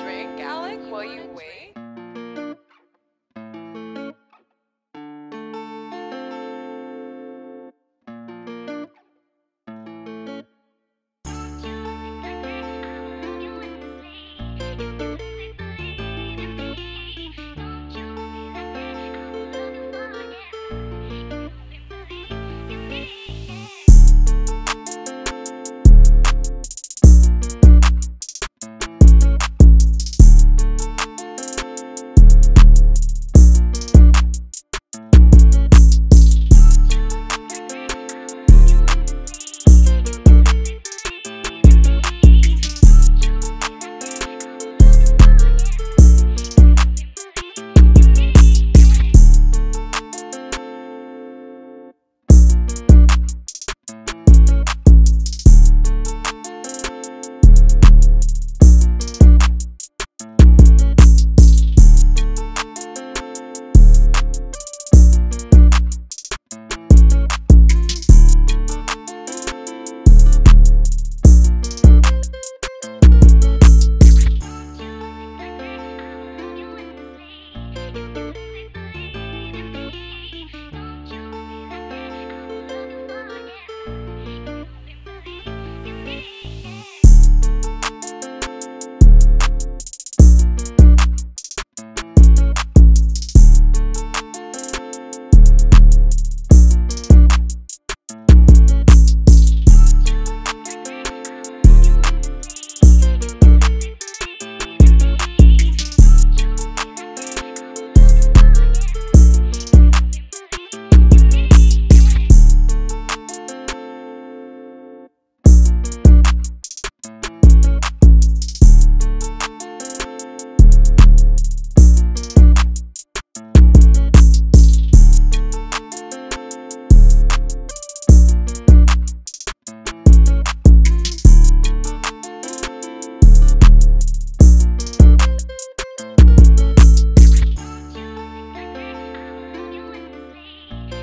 drink, Alec, while you wait?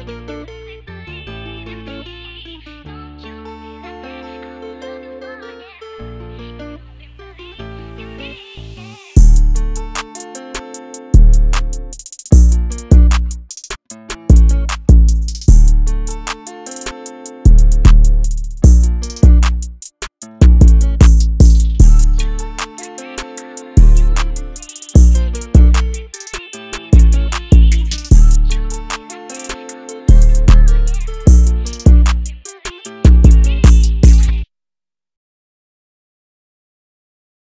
thank you